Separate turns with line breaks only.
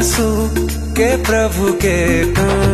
आँसू के प्रभु के आए